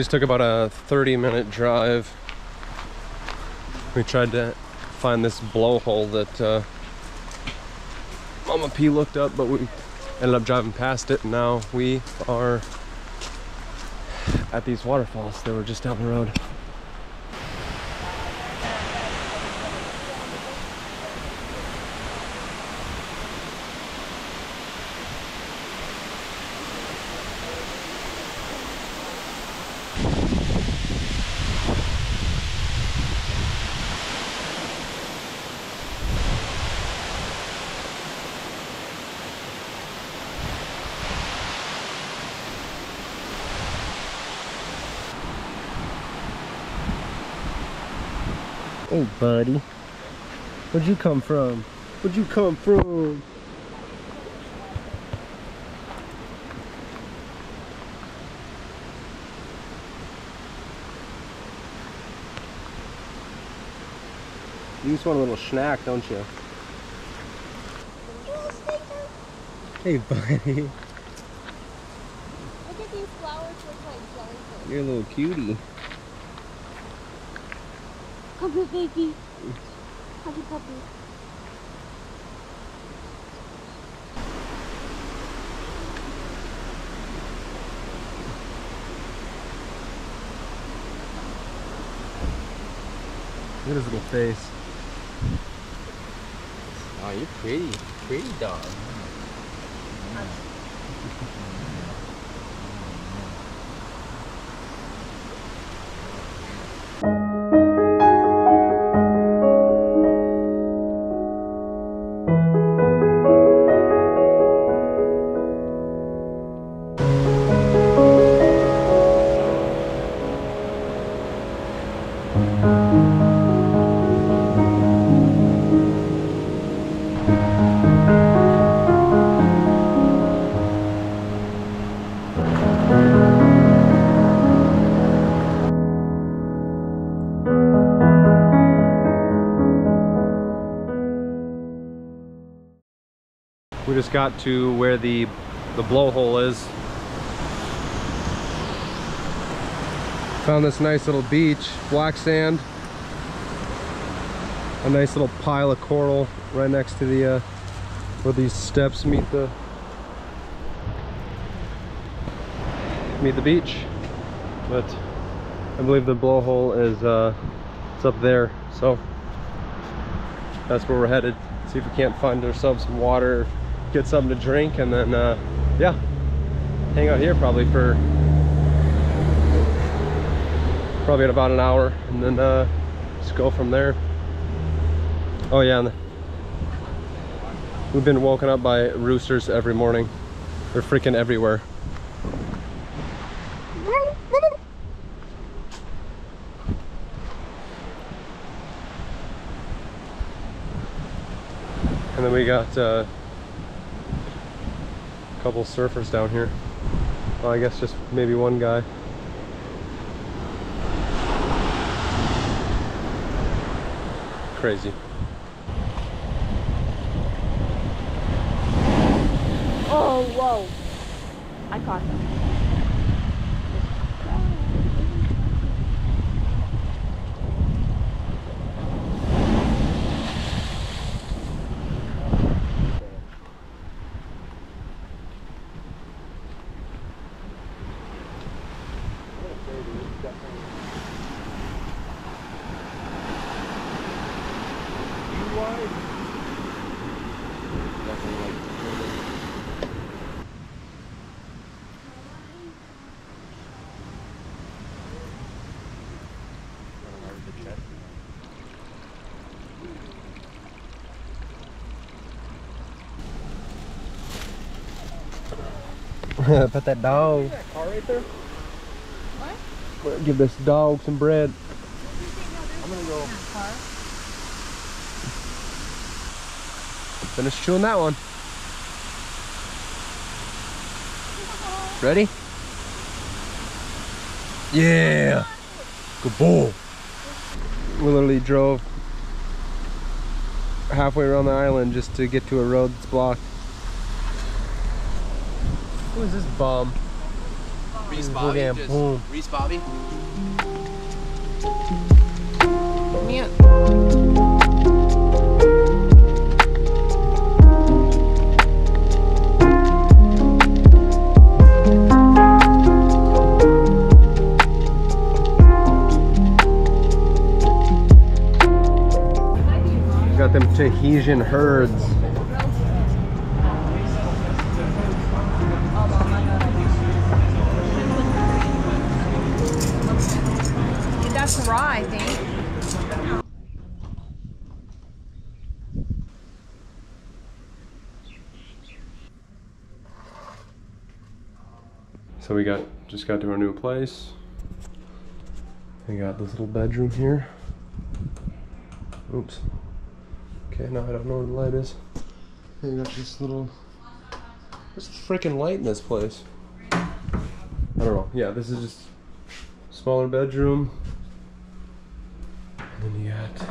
Just took about a 30 minute drive. We tried to find this blowhole that uh, Mama P looked up, but we ended up driving past it. And now we are at these waterfalls that were just down the road. Hey, buddy. Where'd you come from? Where'd you come from? You just want a little snack, don't you? Hey, buddy. Look at these flowers look like jellyfish. You're a little cutie. Come here, baby. Puppy, puppy. Look at his little face. Oh, you're pretty. Pretty dog. Just got to where the the blowhole is. Found this nice little beach, black sand. A nice little pile of coral right next to the uh, where these steps meet the meet the beach. But I believe the blowhole is uh, it's up there, so that's where we're headed. See if we can't find ourselves some water, get something to drink, and then uh, yeah, hang out here probably for probably in about an hour, and then uh, just go from there. Oh yeah, we've been woken up by roosters every morning. They're freaking everywhere. And then we got uh, couple surfers down here. Well, I guess just maybe one guy. Crazy. Oh, whoa. I caught them. Put that dog. car right there? Give this dog some bread. I'm gonna go. Finish chewing that one. Ready? Yeah. Good boy. We literally drove halfway around the island just to get to a road that's blocked. Who is this bum? Reese Bobby. Just boom. Reese Bobby. Got them Tahitian herds. Raw, I think. So we got just got to our new place. We got this little bedroom here. Oops. Okay, now I don't know where the light is. We got this little. There's a freaking light in this place. I don't know. Yeah, this is just smaller bedroom. And then you got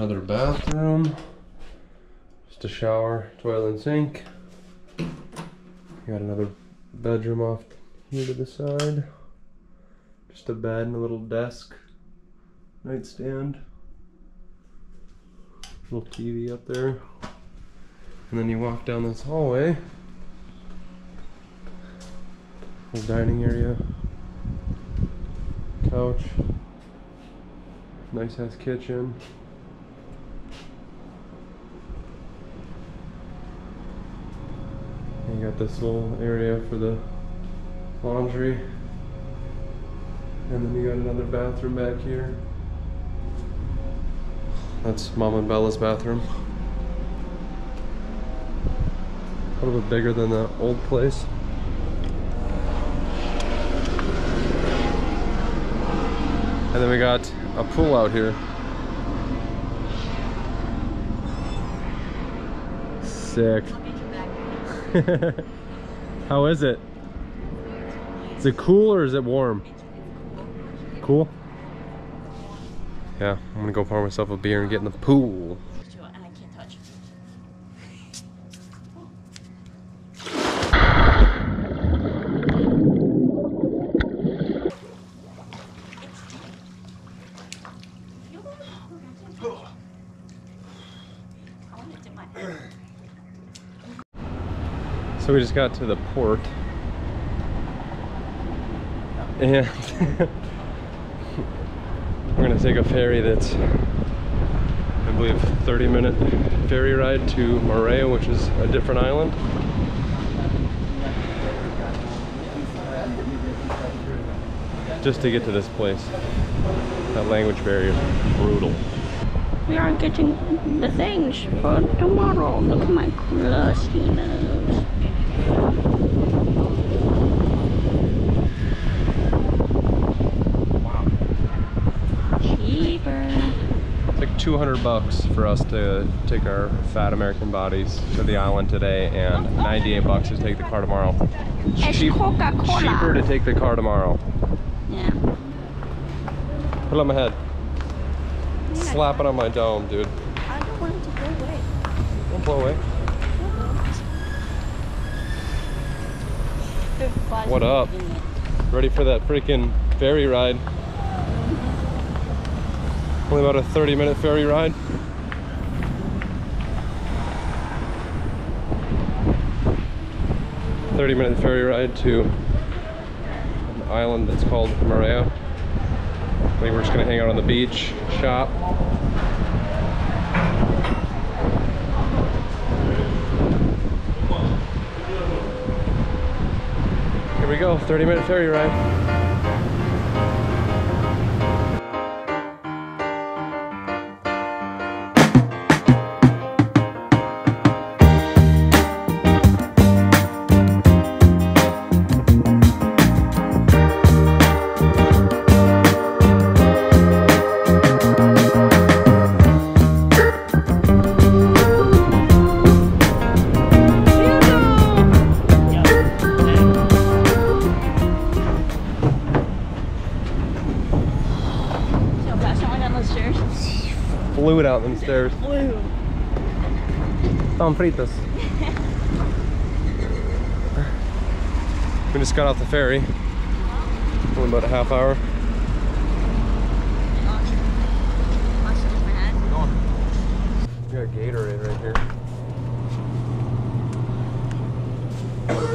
another bathroom. Just a shower, toilet and sink. You got another bedroom off here to the side. Just a bed and a little desk. Nightstand. Little TV up there. And then you walk down this hallway. Little dining area. Couch. Nice ass kitchen. You got this little area for the laundry. And then you got another bathroom back here. That's Mom and Bella's bathroom. A little bit bigger than the old place. And then we got a pool out here. Sick. How is it? Is it cool or is it warm? Cool? Yeah, I'm gonna go pour myself a beer and get in the pool. And I can't touch. So we just got to the port. And we're gonna take a ferry that's, I believe, 30 minute ferry ride to Moorea, which is a different island. Just to get to this place. That language barrier is brutal. We are getting the things for tomorrow. Look at my crusty nose. Cheaper. It's like 200 bucks for us to take our fat American bodies to the island today, and 98 bucks to take the car tomorrow. Cheap- Coca-Cola. Cheaper to take the car tomorrow. Yeah. Put it on my head. Slap it on my dome, dude. I don't want it to go away. Don't blow away. What up? Ready for that freaking ferry ride? Only about a 30 minute ferry ride. Thirty minute ferry ride to an island that's called Moorea. I think we're just gonna hang out on the beach, shop. Here we go, 30 minute ferry ride. Blue. Pan fritas. we just got off the ferry. Only about a half hour. We got a Gatorade right here.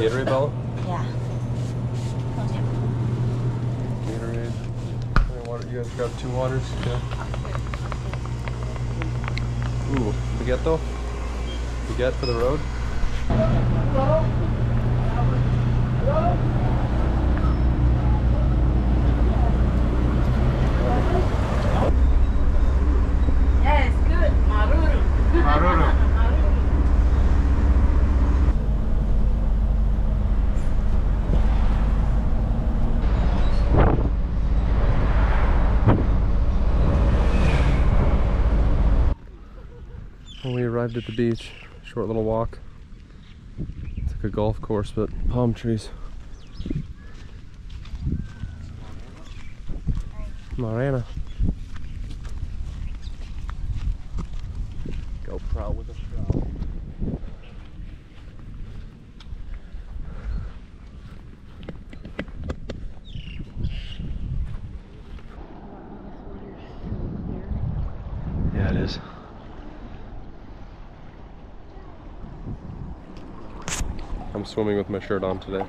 Gatorade, Bella? Yeah. Gatorade. You guys grab two waters? Yeah. Ooh, baguette though? Baguette for the road? Yes, good. Maruru. When we arrived at the beach, short little walk. It's like a golf course, but palm trees. Marana. GoPro with a straw. Yeah, it is. I'm swimming with my shirt on today.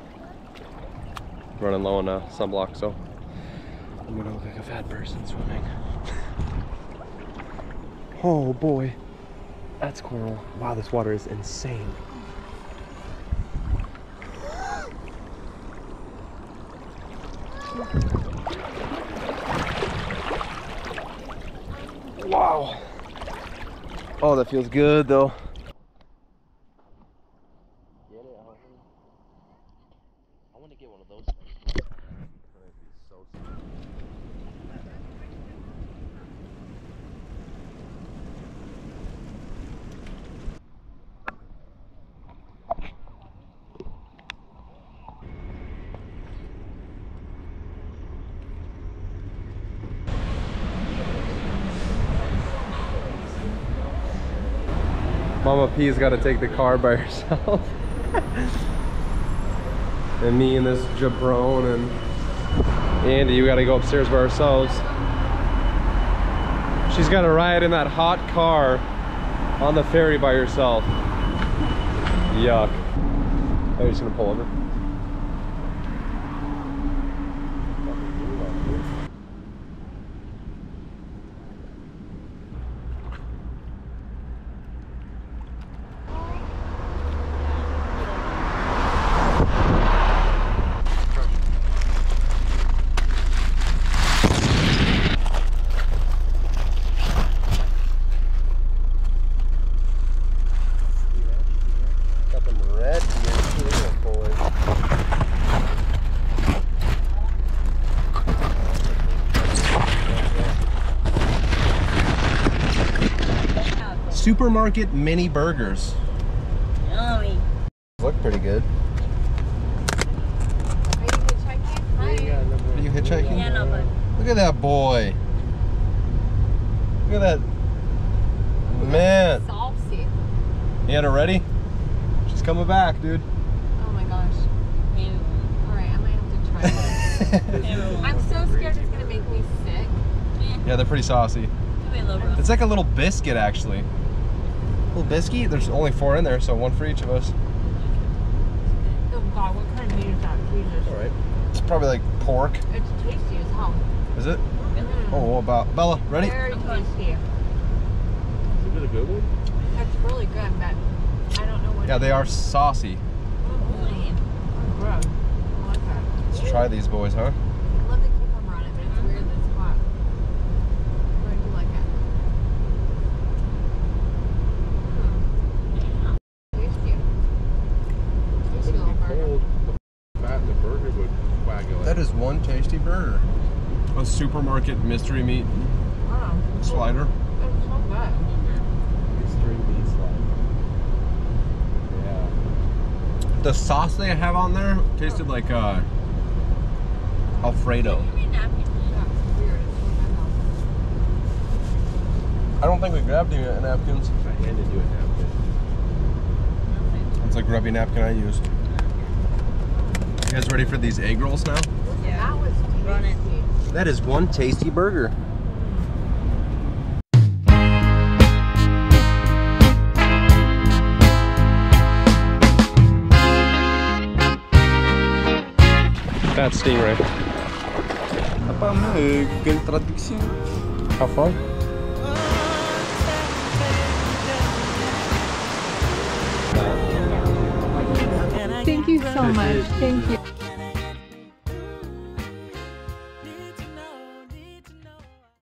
Running low on uh, sunblock, so I'm gonna look like a fat person swimming. oh boy, that's coral. Wow, this water is insane. Wow. Oh, that feels good though. Get it? I want to get one of those. Mama P's got to take the car by herself. and me and this jabron and Andy, you got to go upstairs by ourselves. She's got to ride in that hot car on the ferry by herself. Yuck. Are you just gonna pull over? Supermarket mini burgers. Yummy. Look pretty good. Are you hitchhiking? Hi. Are you hitchhiking? Yeah, no, but Look at that boy. Look at that. Man. Saucy. You had her ready? She's coming back, dude. Oh my gosh. Alright, I might have to try this. I'm so scared it's gonna make me sick. Yeah, they're pretty saucy. Could be a little rough. It's like a little biscuit, actually. Little biscuit? There's only four in there, so one for each of us. Oh god, what kind of meat is that? Jesus. All right. It's probably like pork. It's tasty as hell. Is it? Mm. Oh, what about Bella? Ready? Very tasty. Is it a good one? It's really good, but I don't know what Yeah, they are saucy. Gross. I like that. Let's try these boys, huh? I love the cucumber on it, but it's weird that it's hot. But I do like it. Mm. Tasty. Tasty little burger. Cold. The fat in the burger would coagulate. That is one tasty burger. A supermarket mystery meat Oh, slider. it's so good. Mystery meat slide. Yeah. The sauce they have on there tasted like uh, Alfredo. Yeah, it's weird. It's so good though. I don't think we grabbed any napkins. I handed you a napkin. the grubby napkin I used. You guys ready for these egg rolls now? That was Run it. That is one tasty burger. Fat stingray. Apa may Google Traduction? How fun? Thank you so much. Thank you.